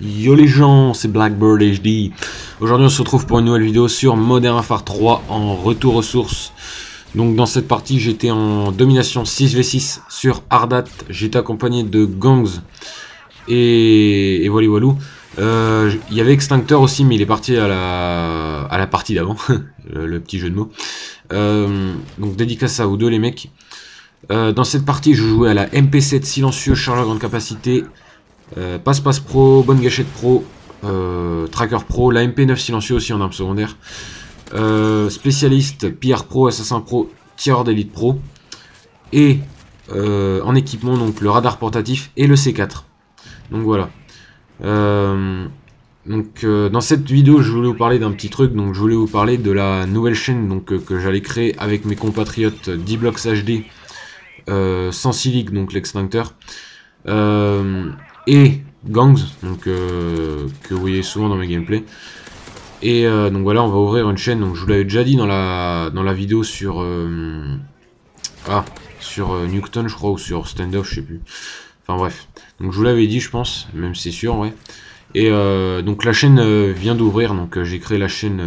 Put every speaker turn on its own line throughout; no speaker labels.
Yo les gens, c'est Blackbird HD. Aujourd'hui on se retrouve pour une nouvelle vidéo sur Modern Warfare 3 en retour aux sources. Donc dans cette partie j'étais en domination 6v6 sur Ardat. J'étais accompagné de Gangs et, et voilà voilà. Euh, il y avait Extincteur aussi mais il est parti à la, à la partie d'avant. le, petit jeu de mots. Euh, donc dédicace à vous deux les mecs. Euh, dans cette partie je jouais à la MP7 silencieux chargeur grande capacité euh, Passe-Passe Pro, Bonne Gâchette Pro, euh, Tracker Pro, la MP9 silencieux aussi en arme secondaire, euh, Spécialiste, PR Pro, Assassin Pro, Tireur d'élite Pro, et en équipement donc le radar portatif et le C4. Donc voilà. dans cette vidéo je voulais vous parler d'un petit truc, donc je voulais vous parler de la nouvelle chaîne que j'allais créer avec mes compatriotes D-Blocks HD sans silic donc l'extincteur. Euh, et Gangs, donc, euh, que vous voyez souvent dans mes gameplays. Et euh, donc voilà, on va ouvrir une chaîne, donc je vous l'avais déjà dit dans la, dans la vidéo sur... Ah, sur Newton je crois, ou sur Standoff, je sais plus. Enfin bref, donc je vous l'avais dit je pense, même c'est sûr, ouais. Et donc la chaîne vient d'ouvrir, donc j'ai créé la chaîne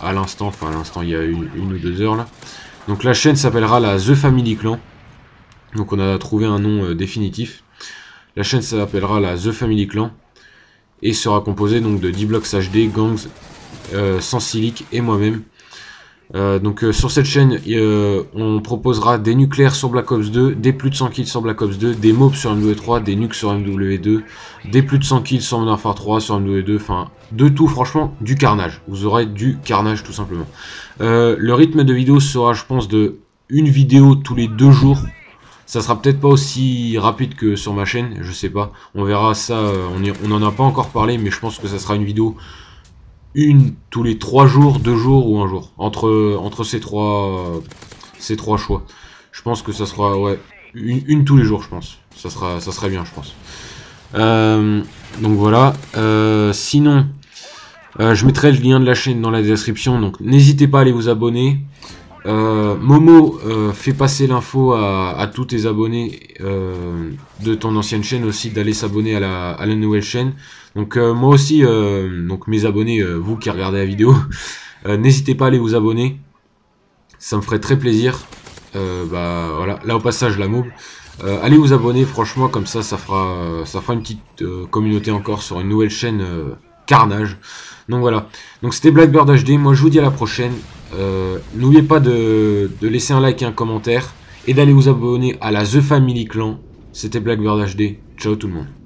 à l'instant, enfin à l'instant il y a une, une, ou deux heures là. Donc la chaîne s'appellera la The Family Clan. Donc on a trouvé un nom définitif. La chaîne s'appellera la The Family Clan et sera composée donc de 10 blocks HD, Gangs, euh, Sans Silic et moi-même. Euh, donc euh, sur cette chaîne, on proposera des nucléaires sur Black Ops 2, des plus de 100 kills sur Black Ops 2, des mobs sur MW3, des nukes sur MW2, des plus de 100 kills sur Modern Warfare 3, sur MW2, enfin de tout franchement, du carnage. Vous aurez du carnage tout simplement. le rythme de vidéo sera je pense de une vidéo tous les deux jours ça sera peut-être pas aussi rapide que sur ma chaîne, je sais pas. On verra ça, euh, on, en a pas encore parlé, mais je pense que ça sera une vidéo une tous les trois jours, deux jours ou un jour. Entre, entre ces, trois, ces trois choix. Je pense que ça sera ouais, une, tous les jours, je pense. Ça, sera, ça serait bien, je pense. Euh, donc voilà. Euh, sinon, je mettrai le lien de la chaîne dans la description. Donc n'hésitez pas à aller vous abonner. Euh, Momo euh, fait passer l'info à, tous tes abonnés euh, de ton ancienne chaîne aussi d'aller s'abonner à la, nouvelle chaîne. Donc moi aussi, donc mes abonnés, vous qui regardez la vidéo, n'hésitez pas à aller vous abonner. Ça me ferait très plaisir. bah voilà, là au passage la mob. allez vous abonner, franchement, comme ça, ça fera, ça fera une petite communauté encore sur une nouvelle chaîne Carnage. Donc voilà. Donc c'était Blackbird HD. Moi je vous dis à la prochaine. Euh, n'oubliez pas de, laisser un like et un commentaire. Et d'aller vous abonner à la The Family Clan. C'était Blackbird HD. Ciao tout le monde.